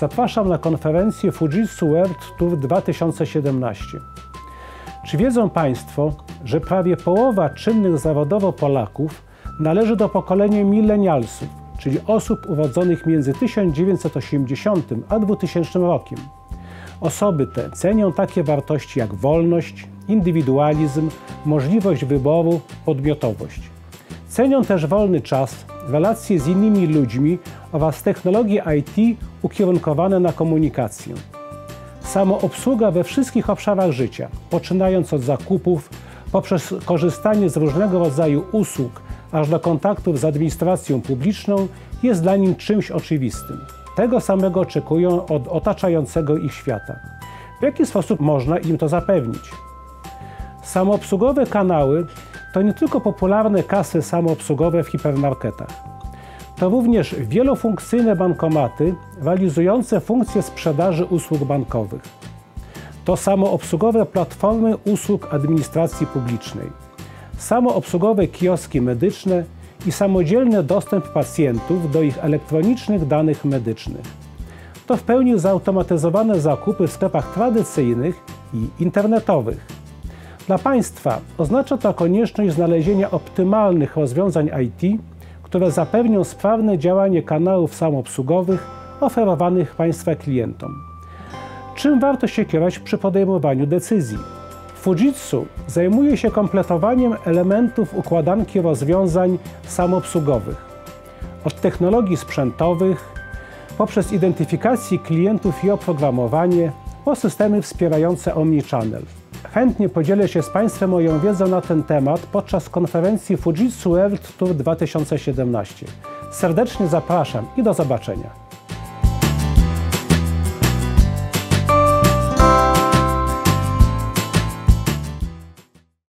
zapraszam na konferencję Fujitsu World Tour 2017. Czy wiedzą Państwo, że prawie połowa czynnych zawodowo Polaków należy do pokolenia milenialsów, czyli osób urodzonych między 1980 a 2000 rokiem? Osoby te cenią takie wartości jak wolność, indywidualizm, możliwość wyboru, podmiotowość. Cenią też wolny czas, relacje z innymi ludźmi oraz technologie IT ukierunkowane na komunikację. Samoobsługa we wszystkich obszarach życia, poczynając od zakupów, poprzez korzystanie z różnego rodzaju usług, aż do kontaktów z administracją publiczną, jest dla nim czymś oczywistym. Tego samego oczekują od otaczającego ich świata. W jaki sposób można im to zapewnić? Samoobsługowe kanały to nie tylko popularne kasy samoobsługowe w hipermarketach. To również wielofunkcyjne bankomaty realizujące funkcje sprzedaży usług bankowych. To samoobsługowe platformy usług administracji publicznej, samoobsługowe kioski medyczne i samodzielny dostęp pacjentów do ich elektronicznych danych medycznych. To w pełni zautomatyzowane zakupy w sklepach tradycyjnych i internetowych. Dla państwa oznacza to konieczność znalezienia optymalnych rozwiązań IT, które zapewnią sprawne działanie kanałów samoobsługowych oferowanych państwa klientom. Czym warto się kierować przy podejmowaniu decyzji? Fujitsu zajmuje się kompletowaniem elementów układanki rozwiązań samoobsługowych. Od technologii sprzętowych, poprzez identyfikację klientów i oprogramowanie, po systemy wspierające Omnichannel. Chętnie podzielę się z Państwem moją wiedzą na ten temat podczas konferencji Fujitsu World Tour 2017. Serdecznie zapraszam i do zobaczenia.